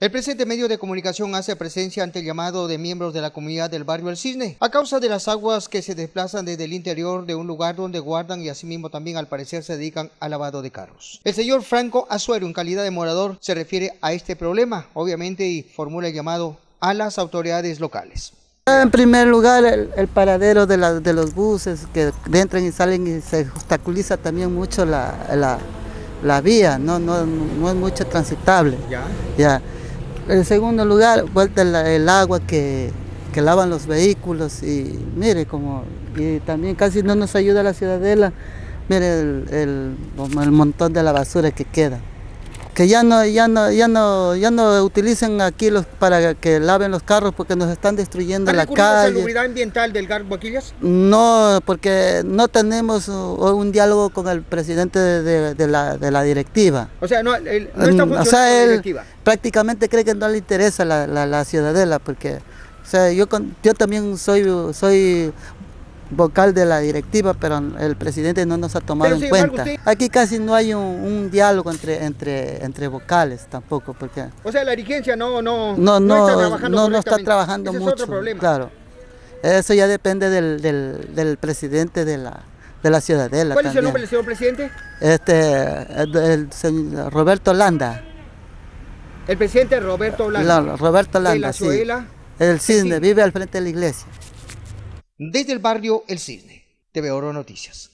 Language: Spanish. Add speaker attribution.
Speaker 1: El presente medio de comunicación hace presencia ante el llamado de miembros de la comunidad del barrio El Cisne, a causa de las aguas que se desplazan desde el interior de un lugar donde guardan y asimismo también al parecer se dedican al lavado de carros. El señor Franco Azuero, en calidad de morador, se refiere a este problema, obviamente, y formula el llamado a las autoridades locales.
Speaker 2: En primer lugar, el, paradero de, los buses que entran y salen y se obstaculiza también mucho la, vía, no, no, no, es mucho transitable.
Speaker 1: Ya.
Speaker 2: ya. En segundo lugar, vuelta el, agua que, lavan los vehículos y mire como y también casi no nos ayuda la ciudadela, mire el, el, montón de la basura que queda. Que ya no, ya no, ya no, ya no utilicen aquí los para que laven los carros porque nos están destruyendo la calle.
Speaker 1: la seguridad ambiental del Boquillas?
Speaker 2: No, porque no tenemos un diálogo con el presidente de, la, directiva.
Speaker 1: O sea, no, está funcionando o sea,
Speaker 2: él,
Speaker 1: la directiva
Speaker 2: prácticamente cree que no le interesa la, la, ciudadela, porque o sea, yo, yo también soy, soy vocal de la directiva, pero el presidente no nos ha tomado en cuenta. Aquí casi no hay un, diálogo entre, entre, entre vocales tampoco, porque...
Speaker 1: O sea, la dirigencia no, no,
Speaker 2: no, no, está trabajando, no, está trabajando mucho. Es otro problema. Claro. Eso ya depende del, del, presidente de la, de la ciudadela.
Speaker 1: ¿Cuál es el nombre del señor presidente?
Speaker 2: Este, el, señor Roberto Landa.
Speaker 1: El presidente Roberto Landa.
Speaker 2: Roberto Landa, sí. El cisne, vive al frente de la iglesia.
Speaker 1: Desde el barrio El Cisne, TV Oro Noticias.